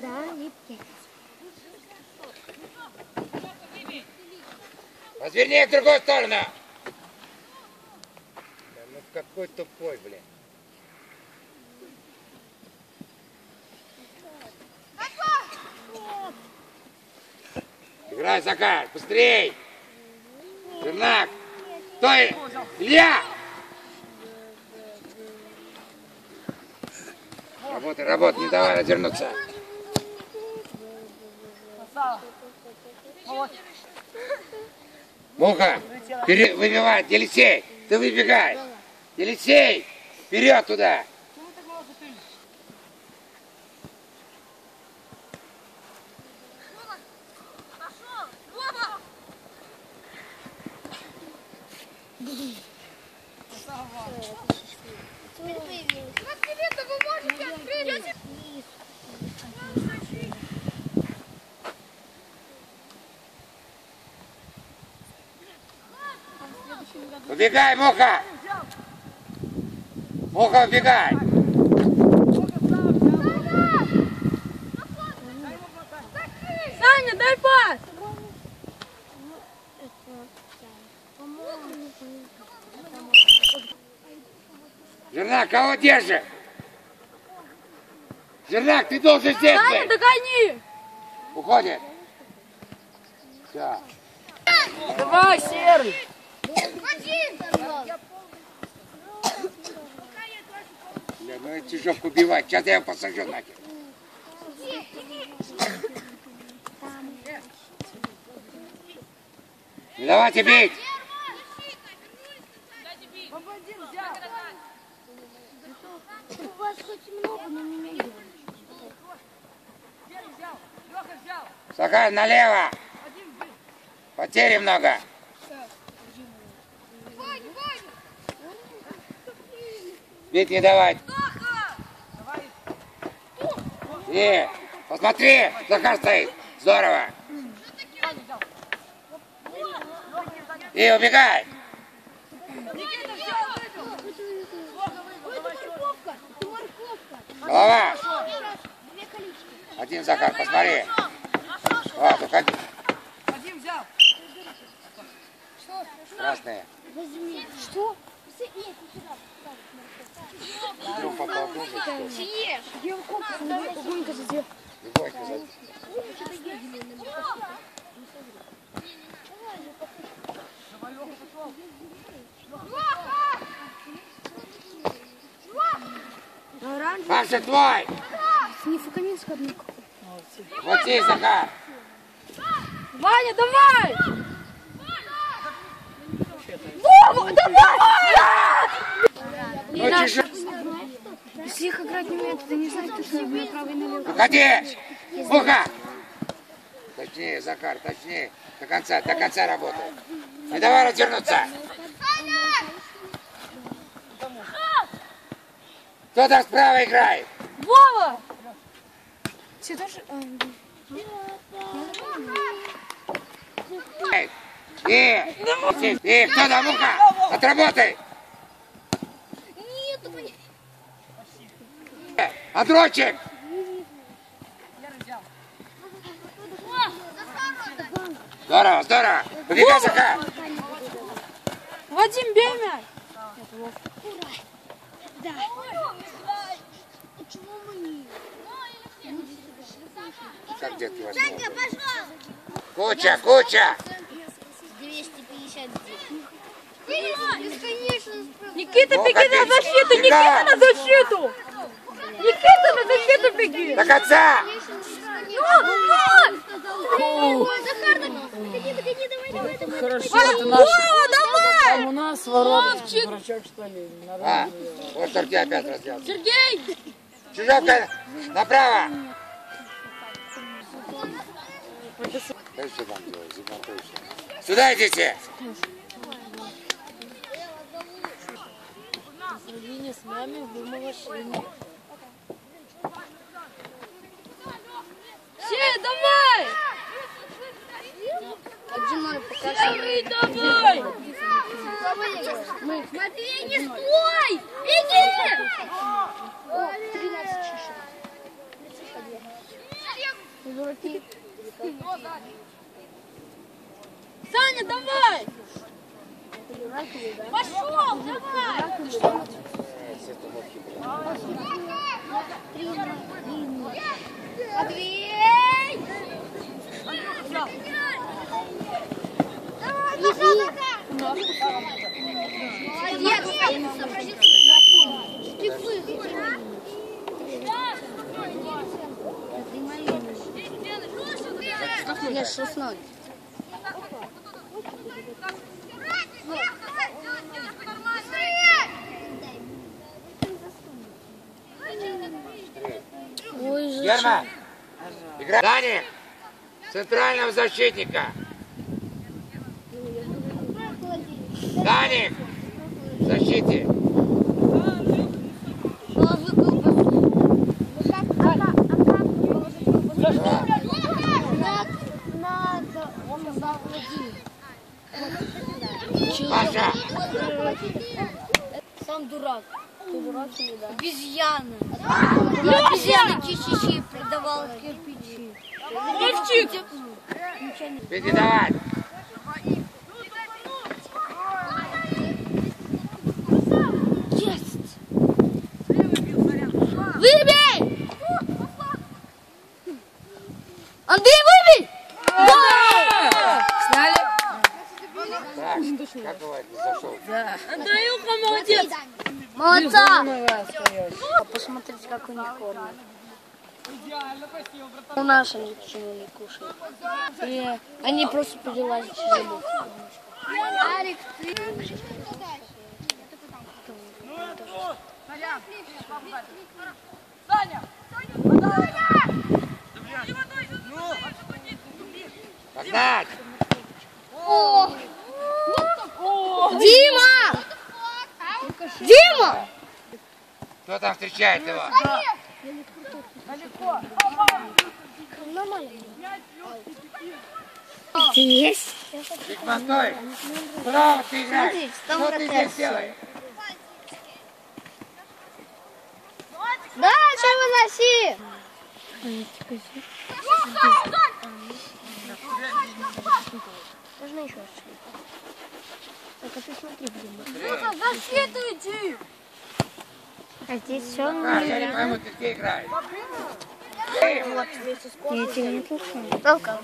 Да, пять. Разверни в другую сторону. Да ну какой тупой, блин. Играй, Захар, быстрей! Чернак! Стой! Илья! Работай, работай, не давай развернуться. Муха, вперед, выбивай, Елисей, ты выбегай. Елисей, вперед туда. Теперь появилась. Убегай, Муха! Муха, убегай! Саня, дай пас! Жернак, кого держишь? Жернак, ты должен здесь быть. догони! Уходит. Все. Давай, Серый! Бля, ну это чижовку убивать. Сейчас я его посажу нахер. Не давайте бить. Вас хоть много, но меня есть. Сахар, налево. Потери много. Бить не давать. И, посмотри, Захар стоит. Здорово. И убегай. Голова. Один Захар, посмотри. Вот, уходи. Красные. Возьми. Что? Нет, Вдруг попал тоже, что? Съешь. Я огонька задел. Казать. Паша твой! Не фукаминская одна Вот здесь, Захар! Ваня, давай! Вова, давай! Ну, чужой! Если их играть не умеют, это не значит, что направо и налево. Уходи! Муха! Точнее, Захар, точнее. До конца, до конца работай. Не давай развернуться. Кто там справа играет? Вова! Все тоже... Эй, И, и, кто там, Муха? Отработай! Нет, блин. Андрочек! Здорово, здорово! Убегай, Захар! Вадим, бей мяч! Да. Почему мы не... Как детки возьмут? Куча, куча! 259. Никита, Ну, беги на защиту! Никита на защиту! Никита на защиту беги! До конца! Хорошо, это наш. Давай! Там у нас ворот. Дурачок, что ли? Надо А, вот тебя опять раздел. Сергей! Чужовка направо! Дай. Сюда идите! сравнение с нами в машине. Все, давай! Один надо Серый, давай! Матвей, не стой! Иди! Саня, давай! Пошел, давай! Матвей! Нет, 16. Ой, Герман, игра. Дани, центрального защитника. Даник, защите. Паша, Сам дурак. Ты дурак или да? Обезьяна. Обезьяна чичичи продавала кирпичи. Левчик! иди Так, как бывает, не зашел. Андрюха, молодец! Молодца! А посмотрите, как у них кормят. У нас они почему не кушают. И они просто перелазят через. Арик, ты... Погнать! Дима! Кто там встречает его? Ты есть? Чуть стой! Куда ты играешь? Что ты здесь делаешь? Дальше выноси! Можно еще Так, а ты смотри, блин. Защиту иди! А здесь все А, я не пойму, ты где играешь? Эй, Я тебе не толкаю. Толкал.